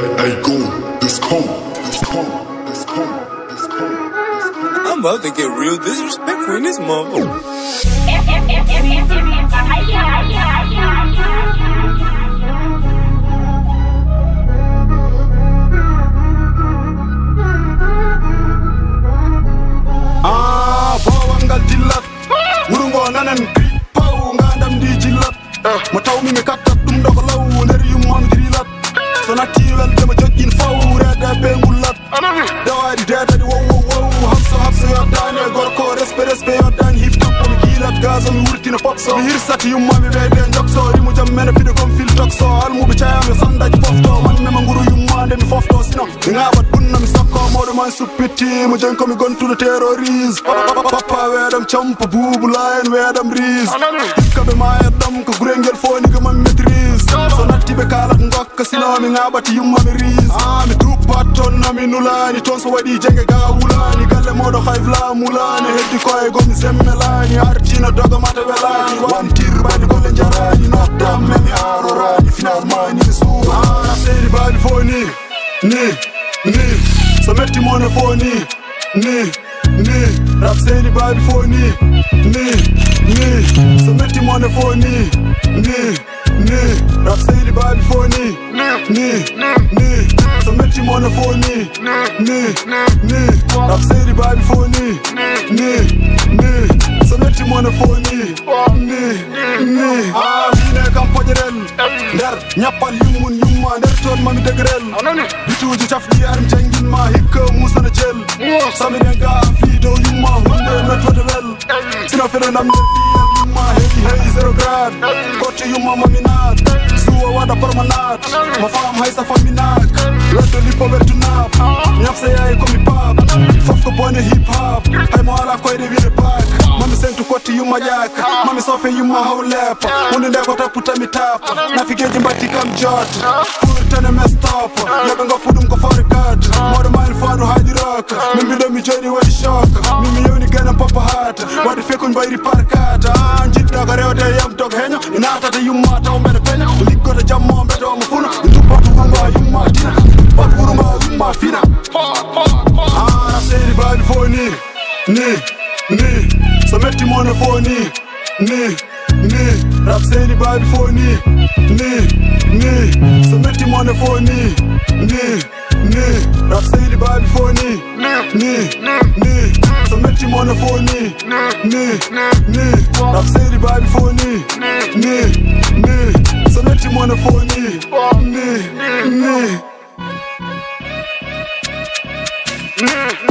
go. It's cold. It's cold. It's cold. It's cold. I'm about to get real disrespectful in this motherfucker. Ah, bawangal dillat wuro ngo nanan paw ngandam ndi jillat mo tawmi mi kattat ɗum ɗoko law nder yummami dirilat so natti welde mo joƴƴin faw rede be ngullat dawaɗi dedadi wow wow wow habso habso yoddani e gorko respe respe yoddani hip top mi kiilat gaso mi wurtina pop so. Mi hirsati yummami ɓeyde jokso rimo jam mene fiɗe kom fil tokso almuɓe cayami sandaji fofto mannema nguru yummande mi fofto sino mi ŋaɓat bunna mi sakko moɗo man suppitimo jon komi gontude terrorise papa weeɗam campa buubu layen weeɗam ris hikkaɓe mayat ɗam ko gurel ngel foniga man maitrise so natti ɓe kalat gokka sino mi yumma mi ah, mi duppat toon nami nulani toon so waɗi jenge ga wulani galle moɗo hayf lamulani heddi koye gomi semmelani artina doga mata welani wantir bani golle jarani nottam memi arorani. Finalement ni mi suuma ana seedi baali fo ni ni. Ni so metti mone fo ni ni. Ni rap seedi baali fo ni ni. Ni so metti mone fo ni ni nee, nee. Så mødte de måneder for ni, nee, nee. Rap sagde de bare, vi ni, nee, nee. Så mødte de måneder for ni, nee, nee. Ah, mine kan på jerel, der nyappal yumun yumma, der tål man i degrel. Oh, de tuji chafli arm changin ma, hikke musa na chel. Samir en ga fido yumma, hunde mødt for det vel. Sina fyrre nam nyer fiyal yumma, hey, hey, zero grad. Koche yumma maminat wada promenade Ma fam hay sa fam minak La de lipo ver du nap. Nyaf se yae komi pap Fof ko bone hip hop. Hay mo ala koyde wire pak. Mami sen tu koti yu ma yak Mami sofe yu ma hau lep. Mouni ne kota puta mi tap Na taputa mitapa mba tika mjot Kuri tene me mestop Yabe ngo pudum ko farikat. Mwada mail fadu haji rock Mimbi do mijoni wadi shock Mimi yoni gana papa hata Wadi fekun bayri parka Ni ni, knee. So make the money for knee, knee, knee. Rap say ni, buy before knee, knee, knee. So make the money for knee, knee, knee. Rap say ni, buy before knee, knee, knee. So make the money for knee, knee, knee. Rap say ni, buy before knee, knee, knee. So make the money Ni ni. knee.